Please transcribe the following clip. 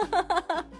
哈哈哈哈哈